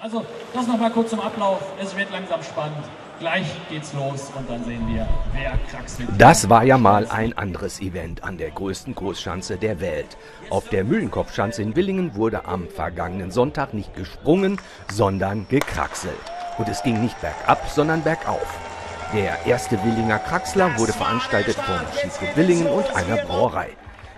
Also das nochmal kurz zum Ablauf. Es wird langsam spannend. Gleich geht's los und dann sehen wir, wer kraxelt. Das war ja mal ein anderes Event an der größten Großschanze der Welt. Auf der Mühlenkopfschanze in Willingen wurde am vergangenen Sonntag nicht gesprungen, sondern gekraxelt. Und es ging nicht bergab, sondern bergauf. Der erste Willinger Kraxler wurde veranstaltet vom Skiclub Willingen und einer Brauerei.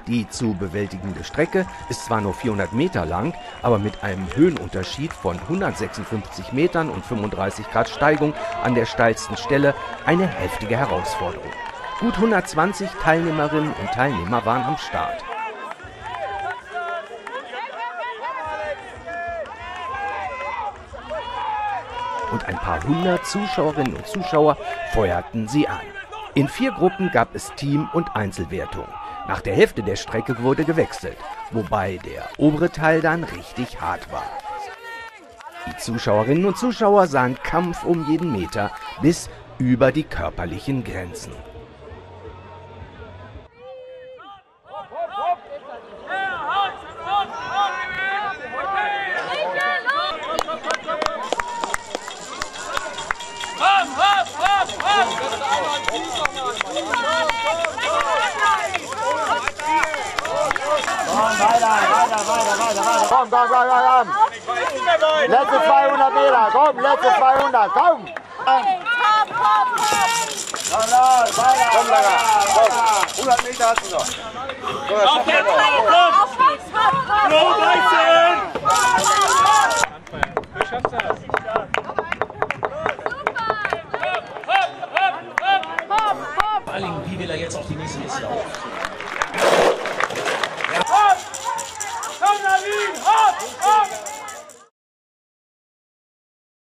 Die zu bewältigende Strecke ist zwar nur 400 Meter lang, aber mit einem Höhenunterschied von 156 Metern und 35 Grad Steigung an der steilsten Stelle eine heftige Herausforderung. Gut 120 Teilnehmerinnen und Teilnehmer waren am Start. Und ein paar hundert Zuschauerinnen und Zuschauer feuerten sie an. In vier Gruppen gab es Team- und Einzelwertung. Nach der Hälfte der Strecke wurde gewechselt, wobei der obere Teil dann richtig hart war. Die Zuschauerinnen und Zuschauer sahen Kampf um jeden Meter bis über die körperlichen Grenzen. Komm, komm, komm, komm, komm. Letzte 200 Meter, komm, letzte 200, komm. Hopp, hopp, hopp. Komm, Lager, komm. 100 Meter hast du noch. Das wir noch. Auf geht's, hopp, hopp, hopp. Vor allen Dingen, wie will er jetzt auf die nächste Liste laufen?